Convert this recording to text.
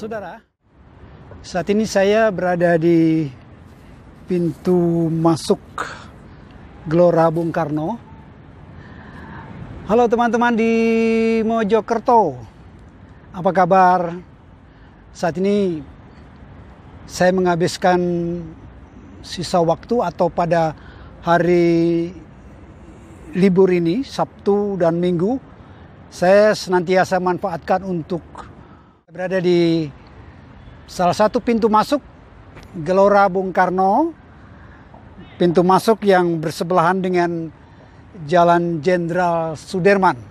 Saudara, saat ini saya berada di pintu masuk Gelora Bung Karno. Halo teman-teman di Mojokerto, apa kabar? Saat ini saya menghabiskan sisa waktu atau pada hari libur ini, Sabtu dan Minggu, saya senantiasa manfaatkan untuk berada di salah satu pintu masuk Gelora Bung Karno, pintu masuk yang bersebelahan dengan Jalan Jenderal Sudirman.